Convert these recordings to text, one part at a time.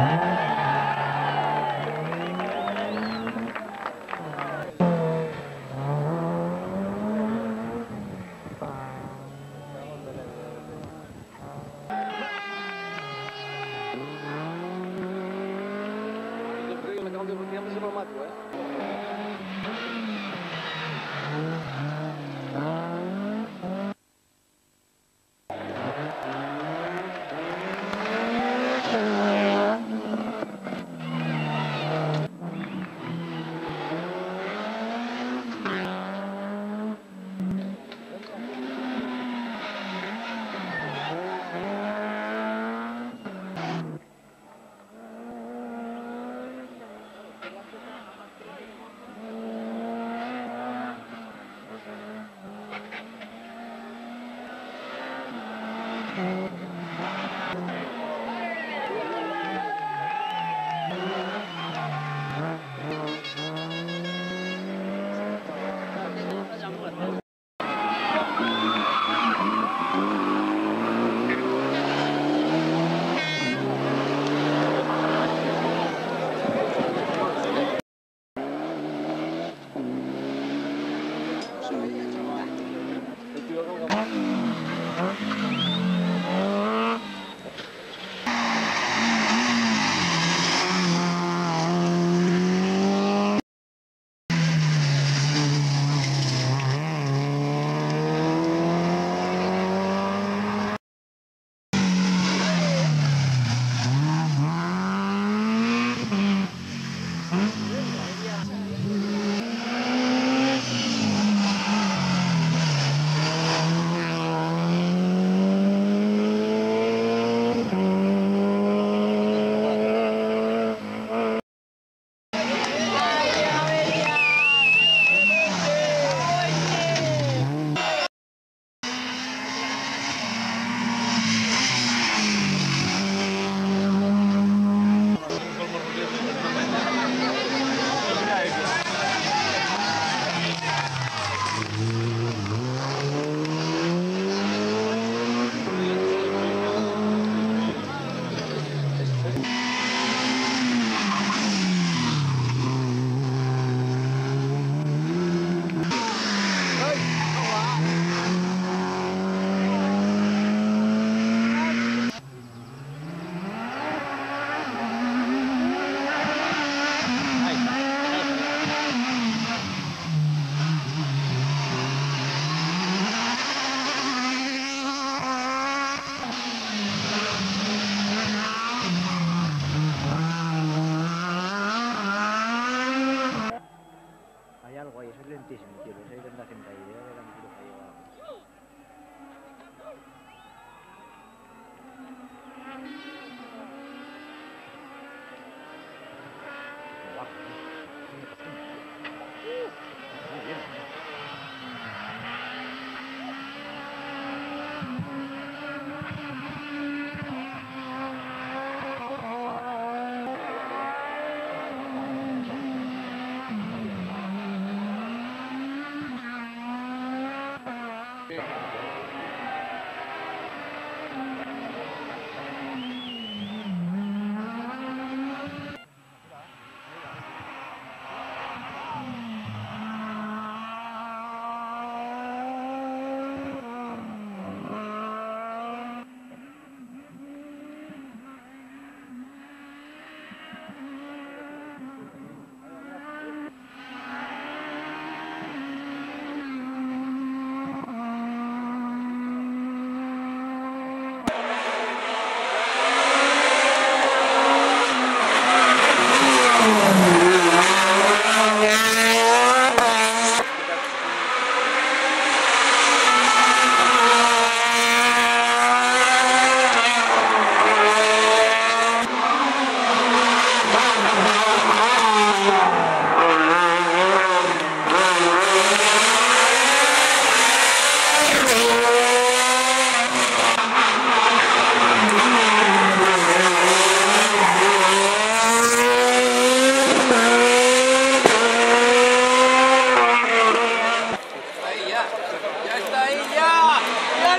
Hay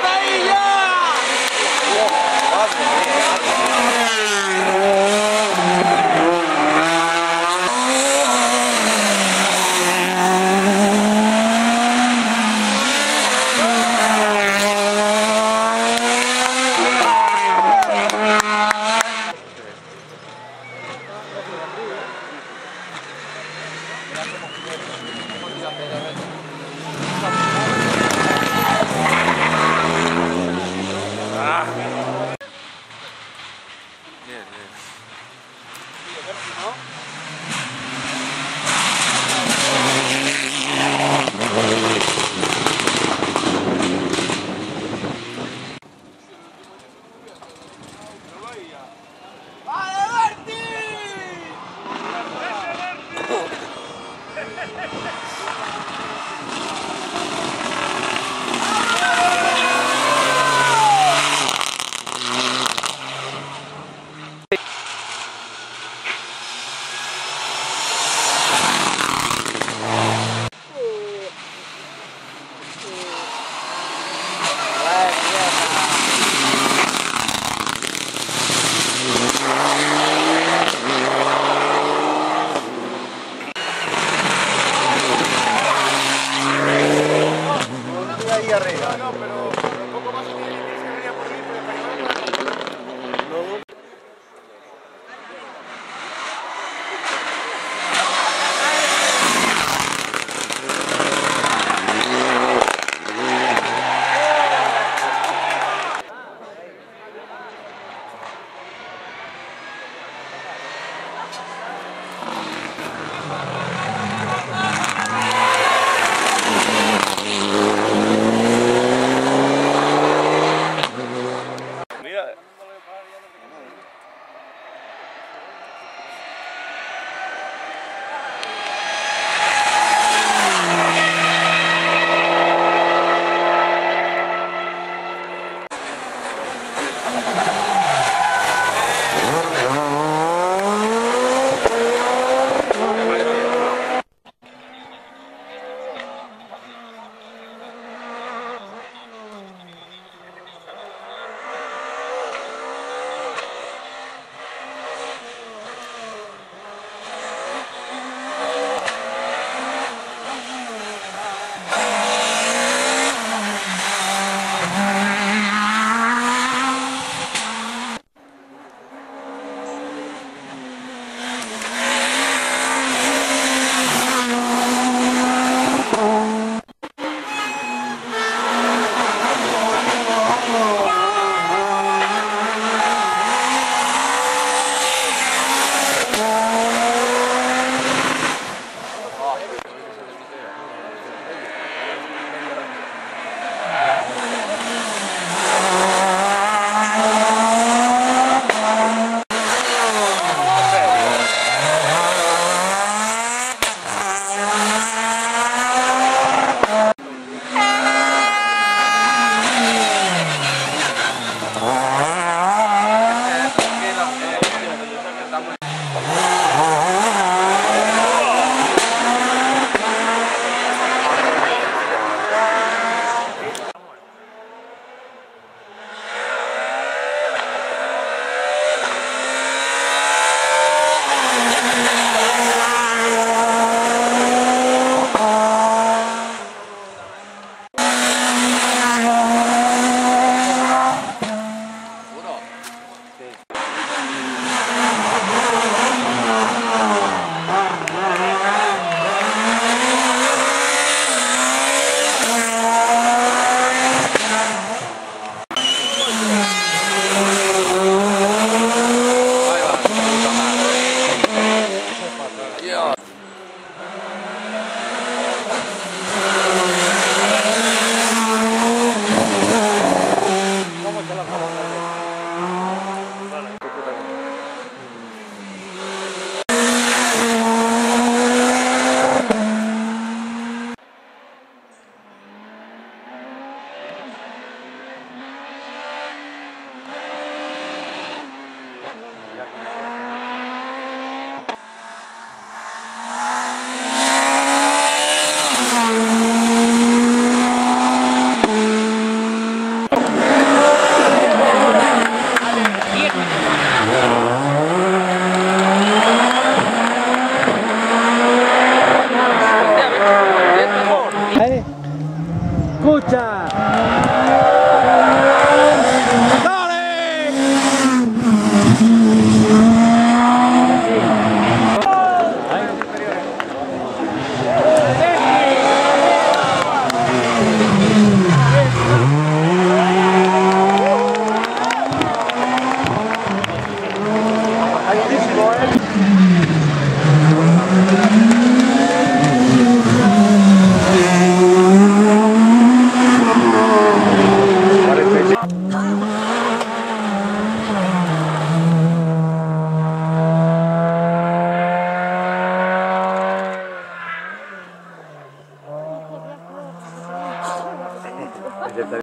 Bahia! Quase, Ah.